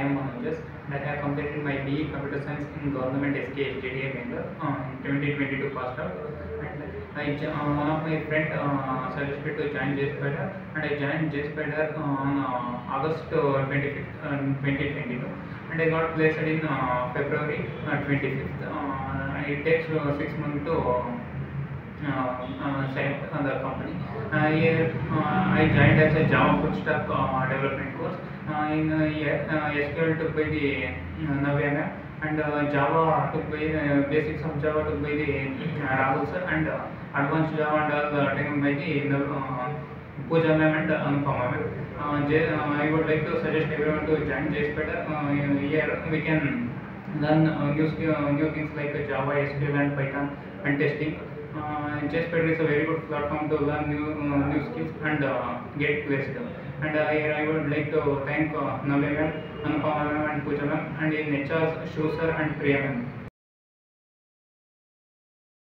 am Manojas and I have completed my BE Computer Science in Government SK JDA Bangalore uh, in 2022 passed out. I, uh, one of my friend uh, suggested to join JSPIDER and I joined JSPIDER on uh, August uh, 25th, uh, 2022 and I got placed in uh, February uh, 25th. Uh, it takes uh, six months to uh, uh, uh. Uh, uh, uh. Uh, uh, uh, by the uh, Navya and uh, Java took by uh, basics of Java took by the uh, Rahul sir and uh, advanced Java and all uh, taken by the uh, Pooja ma'am and uh, Anupama ma'am. Uh, J, uh, I would like to suggest everyone to join JSPED. Uh, here we can learn uh, new, skill, uh, new things like uh, Java, SQL and Python and testing. Uh, is a very good platform to learn new, new skills and get placed. And here I would like to thank uh, Navya Anupama and Pooja and in HR, Shu and priyaman.